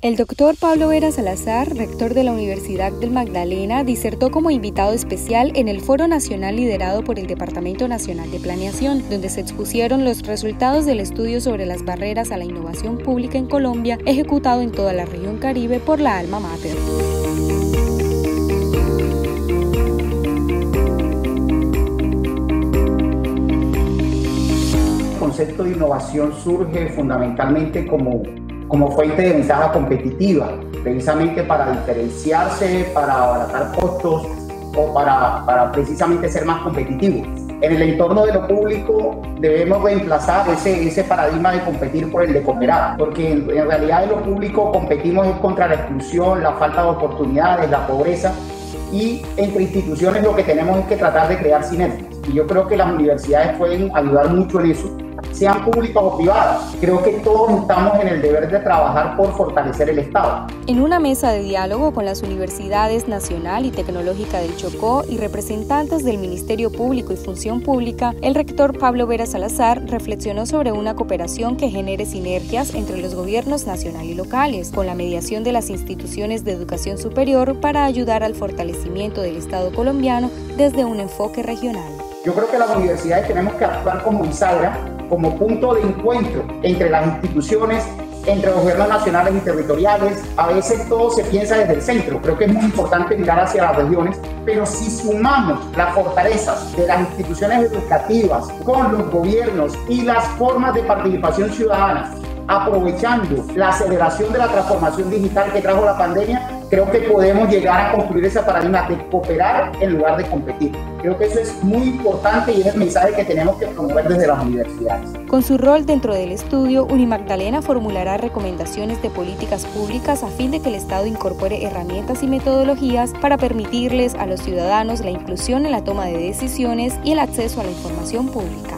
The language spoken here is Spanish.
El doctor Pablo Vera Salazar, rector de la Universidad del Magdalena, disertó como invitado especial en el Foro Nacional liderado por el Departamento Nacional de Planeación, donde se expusieron los resultados del estudio sobre las barreras a la innovación pública en Colombia, ejecutado en toda la región Caribe por la Alma Mater. El concepto de innovación surge fundamentalmente como como fuente de ventaja competitiva, precisamente para diferenciarse, para abaratar costos o para, para precisamente ser más competitivos. En el entorno de lo público debemos reemplazar ese, ese paradigma de competir por el de cooperar, porque en, en realidad en lo público competimos contra la exclusión, la falta de oportunidades, la pobreza, y entre instituciones lo que tenemos es que tratar de crear sinergias. Y yo creo que las universidades pueden ayudar mucho en eso sean públicas o privadas. Creo que todos estamos en el deber de trabajar por fortalecer el Estado. En una mesa de diálogo con las universidades Nacional y Tecnológica del Chocó y representantes del Ministerio Público y Función Pública, el rector Pablo Vera Salazar reflexionó sobre una cooperación que genere sinergias entre los gobiernos nacional y locales, con la mediación de las instituciones de educación superior para ayudar al fortalecimiento del Estado colombiano desde un enfoque regional. Yo creo que las universidades tenemos que actuar como bisagra como punto de encuentro entre las instituciones, entre los gobiernos nacionales y territoriales. A veces todo se piensa desde el centro. Creo que es muy importante mirar hacia las regiones, pero si sumamos las fortalezas de las instituciones educativas con los gobiernos y las formas de participación ciudadana, aprovechando la aceleración de la transformación digital que trajo la pandemia, creo que podemos llegar a construir esa paradigma de cooperar en lugar de competir. Creo que eso es muy importante y es el mensaje que tenemos que promover desde las universidades. Con su rol dentro del estudio, Unimagdalena formulará recomendaciones de políticas públicas a fin de que el Estado incorpore herramientas y metodologías para permitirles a los ciudadanos la inclusión en la toma de decisiones y el acceso a la información pública.